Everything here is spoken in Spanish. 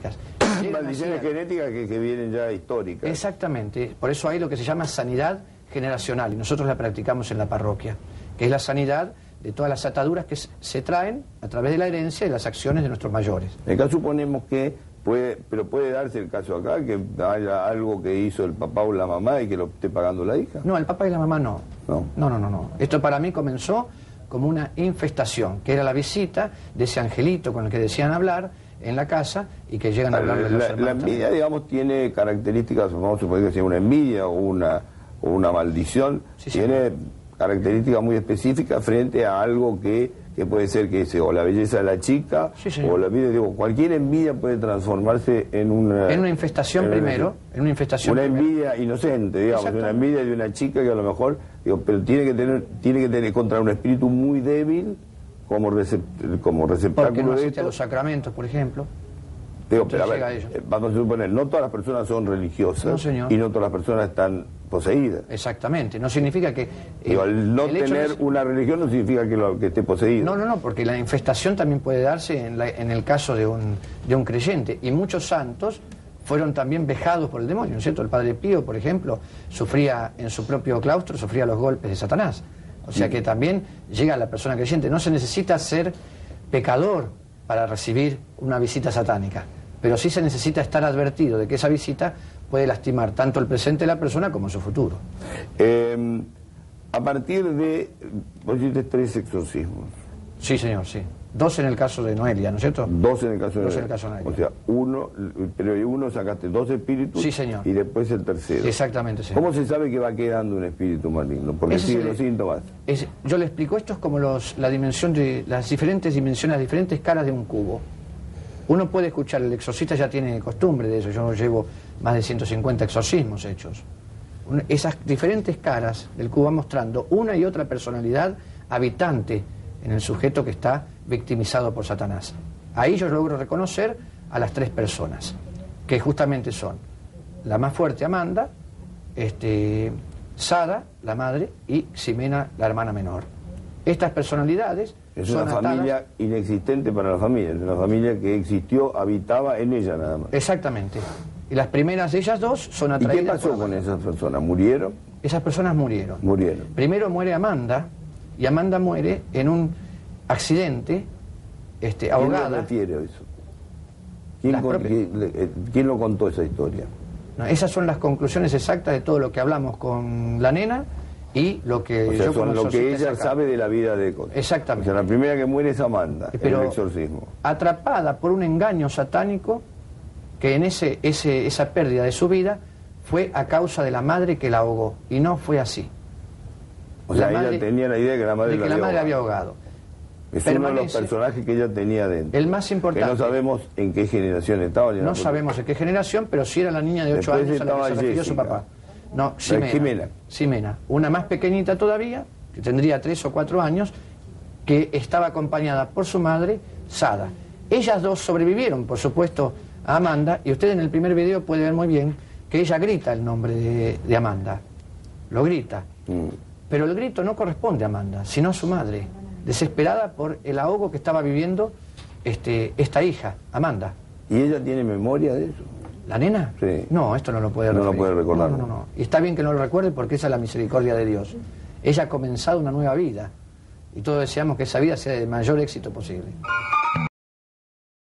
Maldiciones genéticas que, que, vienen ya históricas. Exactamente, por eso hay lo que se llama sanidad generacional y nosotros la practicamos en la parroquia, que es la sanidad de todas las ataduras que se traen a través de la herencia y las acciones de nuestros mayores. Acá suponemos que puede, pero puede darse el caso acá que haya algo que hizo el papá o la mamá y que lo esté pagando la hija. No, el papá y la mamá no. No, no, no, no. no. Esto para mí comenzó como una infestación, que era la visita de ese angelito con el que decían hablar en la casa y que llegan a hablar de los la, la envidia, digamos, tiene características, vamos a suponer que sea una envidia o una, o una maldición, tiene características muy específicas frente a algo que, que puede ser que sea o la belleza de la chica o la vida, digo, cualquier envidia puede transformarse en una... En una infestación primero, en una infestación Una envidia inocente, digamos, una envidia de una chica que a lo mejor, digo, pero tiene que tener, tiene que tener contra un espíritu muy débil como, como receptáculo no de esto. los sacramentos, por ejemplo. Digo, pero a ver, eh, vamos a suponer, no todas las personas son religiosas y no todas las personas están poseídas. Exactamente, no significa que... Digo, el no tener una religión no significa que, lo, que esté poseído. No, no, no, porque la infestación también puede darse en, en el caso de un, de un creyente. Y muchos santos fueron también vejados por el demonio, ¿no es cierto? El Padre Pío, por ejemplo, sufría en su propio claustro, sufría los golpes de Satanás. O sea que también llega la persona creyente. No se necesita ser pecador para recibir una visita satánica, pero sí se necesita estar advertido de que esa visita puede lastimar tanto el presente de la persona como su futuro. Eh, a partir de, tres exorcismos. Sí, señor, sí. Dos en el caso de Noelia, ¿no es cierto? Dos en el caso de, dos en el caso de Noelia. O sea, uno, pero uno sacaste dos espíritus. Sí, señor. Y después el tercero. Exactamente, señor. ¿Cómo se sabe que va quedando un espíritu maligno? Porque sigue los síntomas. yo le explico, esto es como los, la dimensión de, las diferentes dimensiones, las diferentes caras de un cubo. Uno puede escuchar, el exorcista ya tiene costumbre de eso, yo llevo más de 150 exorcismos hechos. Esas diferentes caras del cubo van mostrando una y otra personalidad habitante en el sujeto que está victimizado por Satanás. Ahí yo logro reconocer a las tres personas, que justamente son la más fuerte Amanda, este, Sara, la madre, y Ximena, la hermana menor. Estas personalidades... Es una familia inexistente para la familia, es una familia que existió, habitaba en ella nada más. Exactamente. Y las primeras de ellas dos son atraídas... ¿Y qué pasó con esas personas? ¿Murieron? Esas personas murieron. Murieron. Primero muere Amanda, y Amanda muere en un accidente, este, ahogada. ¿Quién a eso? Eh, ¿Quién, lo contó esa historia? esas son las conclusiones exactas de todo lo que hablamos con la nena y lo que o sea, son lo que ella sabe de la vida de Exactamente. O sea, la primera que muere es Amanda, Pero el exorcismo. Atrapada por un engaño satánico que en ese, ese, esa pérdida de su vida fue a causa de la madre que la ahogó. Y no fue así. O sea, ella tenía la idea de que la madre, que la madre había ahogado. Es uno de los personajes que ella tenía dentro. El más importante. Que no sabemos en qué generación estaba. No sabemos en qué generación, pero sí era la niña de 8 años a la que se refirió su papá. No, Ximena. Ximena. Una más pequeñita todavía, que tendría 3 o 4 años, que estaba acompañada por su madre, Sada. Ellas dos sobrevivieron, por supuesto, a Amanda, y usted en el primer video puede ver muy bien que ella grita el nombre de, Amanda. Lo grita. Mm. Pero el grito no corresponde a Amanda, sino a su madre desesperada por el ahogo que estaba viviendo este, esta hija, Amanda. ¿Y ella tiene memoria de eso? ¿La nena? Sí. No, esto no lo puede No lo puede recordar. No, no, no, Y está bien que no lo recuerde porque esa es la misericordia de Dios. Ella ha comenzado una nueva vida y todos deseamos que esa vida sea de mayor éxito posible.